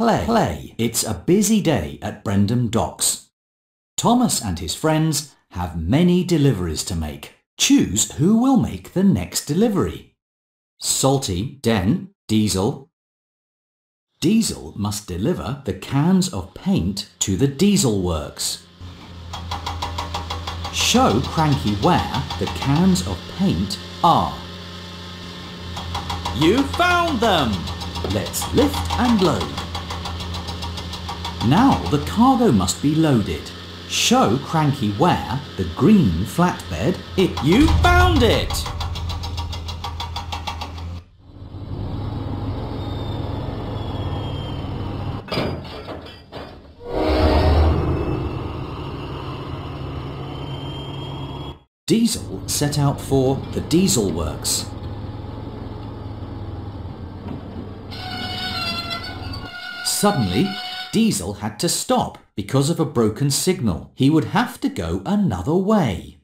play. Play. It's a busy day at Brendam Docks. Thomas and his friends have many deliveries to make. Choose who will make the next delivery. Salty, Den, Diesel. Diesel must deliver the cans of paint to the diesel works. Show Cranky where the cans of paint are. You found them! Let's lift and load. Now the cargo must be loaded. Show Cranky where the green flatbed it you found it! Diesel set out for the diesel works. Suddenly, Diesel had to stop because of a broken signal. He would have to go another way.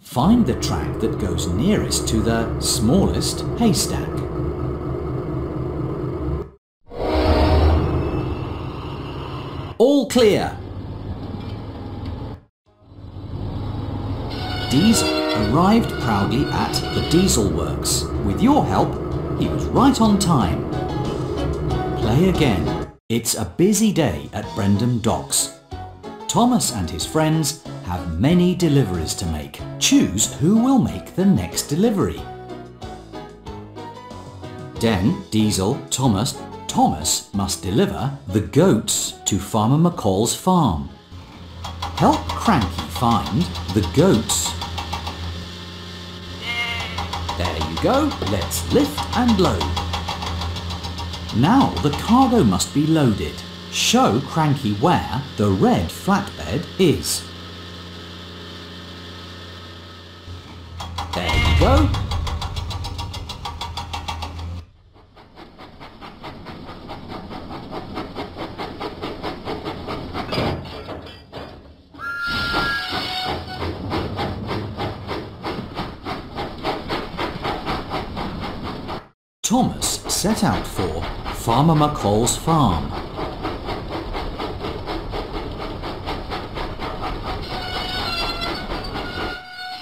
Find the track that goes nearest to the smallest haystack. All clear! Diesel arrived proudly at the diesel works. With your help, he was right on time. Play again. It's a busy day at Brendam Docks. Thomas and his friends have many deliveries to make. Choose who will make the next delivery. Den, Diesel, Thomas. Thomas must deliver the goats to Farmer McColl's farm. Help Cranky find the goats there you go. Let's lift and load. Now the cargo must be loaded. Show Cranky where the red flatbed is. There you go. Thomas set out for Farmer McColl's farm.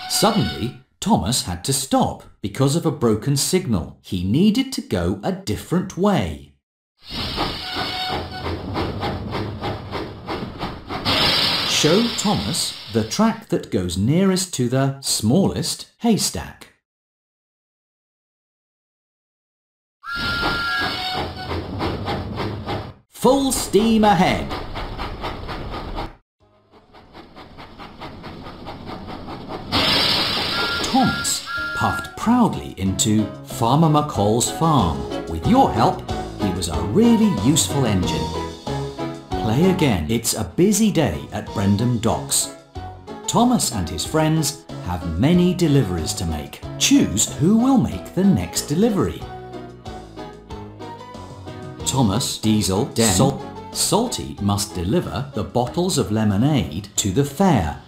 Suddenly, Thomas had to stop because of a broken signal. He needed to go a different way. Show Thomas the track that goes nearest to the smallest haystack. Full steam ahead. Thomas puffed proudly into Farmer McColl's farm. With your help, he was a really useful engine. Play again. It's a busy day at Brendam Docks. Thomas and his friends have many deliveries to make. Choose who will make the next delivery. Thomas, Diesel, Den, Sal Salty must deliver the bottles of lemonade to the fair.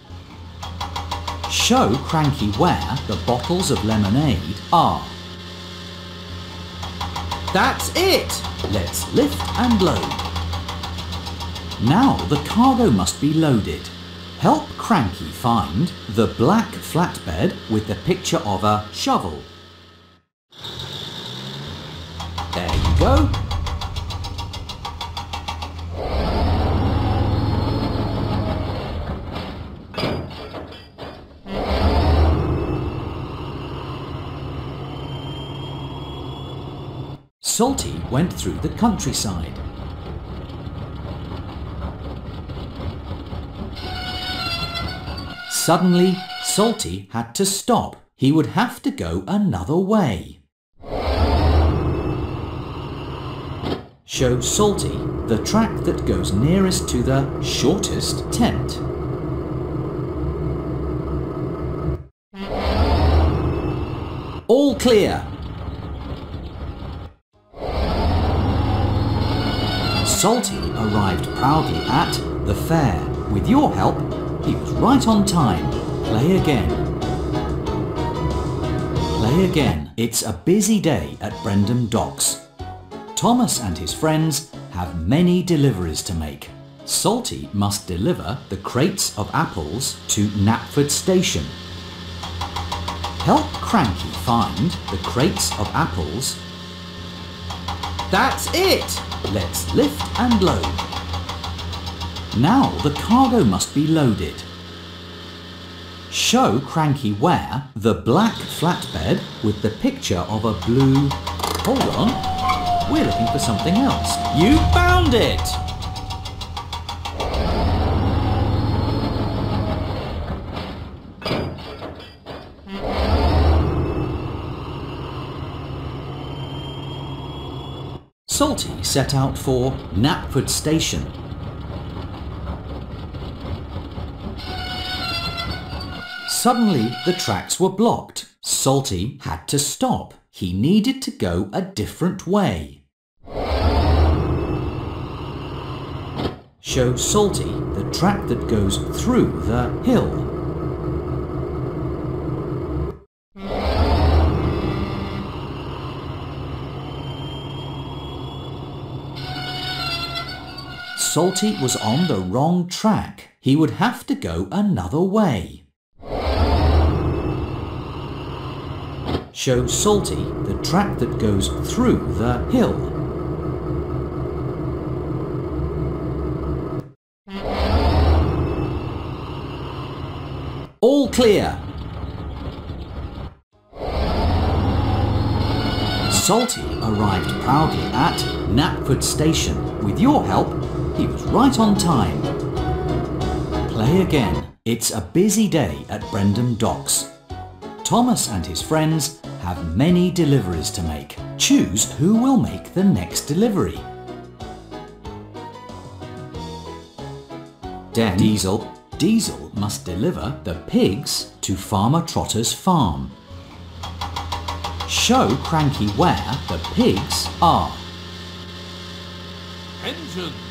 Show Cranky where the bottles of lemonade are. That's it! Let's lift and load. Now the cargo must be loaded. Help Cranky find the black flatbed with the picture of a shovel. There you go. Salty went through the countryside. Suddenly, Salty had to stop. He would have to go another way. Show Salty the track that goes nearest to the shortest tent. All clear! Salty arrived proudly at the fair. With your help, he was right on time. Play again. Play again. It's a busy day at Brendam Docks. Thomas and his friends have many deliveries to make. Salty must deliver the crates of apples to Knapford Station. Help Cranky find the crates of apples. That's it! Let's lift and load. Now the cargo must be loaded. Show Cranky where the black flatbed with the picture of a blue... Hold on, we're looking for something else. You found it! Salty set out for Knapford Station Suddenly, the tracks were blocked. Salty had to stop. He needed to go a different way. Show Salty the track that goes through the hill. Salty was on the wrong track. He would have to go another way. show Salty the track that goes through the hill. All clear. Salty arrived proudly at Knapford Station. With your help, he was right on time. Play again. It's a busy day at Brendam Docks. Thomas and his friends have many deliveries to make. Choose who will make the next delivery. Den Diesel. Diesel must deliver the pigs to Farmer Trotter's farm. Show Cranky where the pigs are. Engine!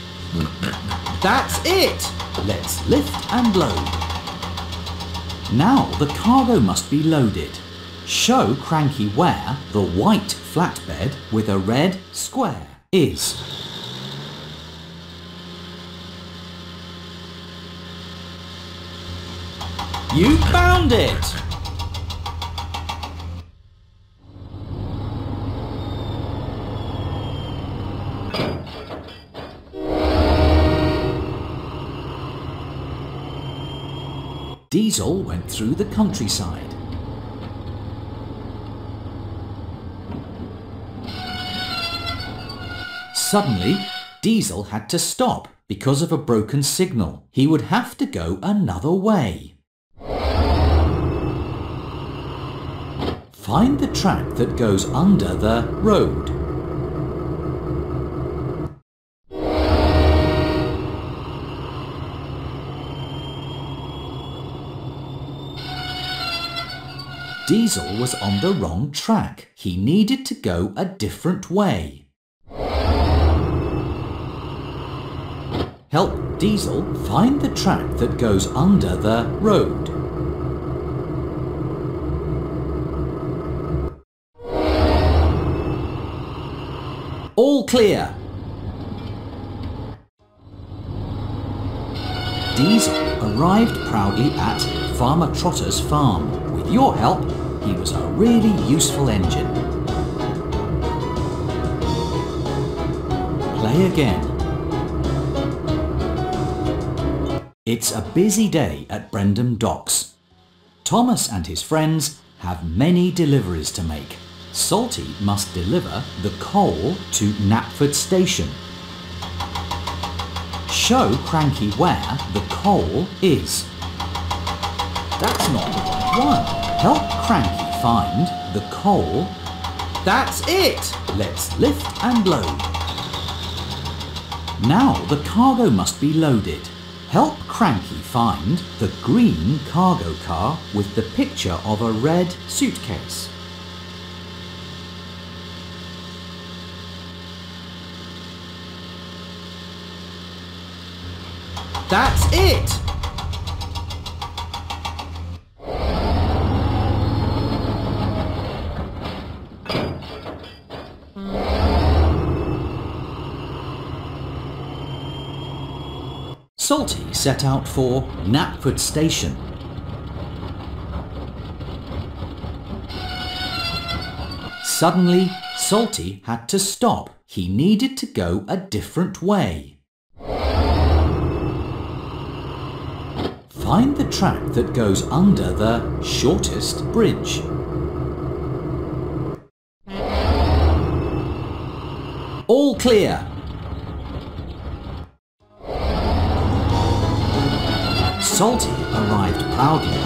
That's it! Let's lift and load. Now the cargo must be loaded. Show Cranky where the white flatbed with a red square is. You found it! Diesel went through the countryside. Suddenly, Diesel had to stop because of a broken signal. He would have to go another way. Find the track that goes under the road. Diesel was on the wrong track. He needed to go a different way. help Diesel find the track that goes under the road. All clear. Diesel arrived proudly at Farmer Trotter's farm. With your help, he was a really useful engine. Play again. It's a busy day at Brendam Docks. Thomas and his friends have many deliveries to make. Salty must deliver the coal to Knapford Station. Show Cranky where the coal is. That's not right one. Help Cranky find the coal. That's it! Let's lift and load. Now the cargo must be loaded. Help Cranky find the green cargo car with the picture of a red suitcase. That's it! Salty set out for Knapford Station. Suddenly, Salty had to stop. He needed to go a different way. Find the track that goes under the shortest bridge. All clear. Salty arrived proudly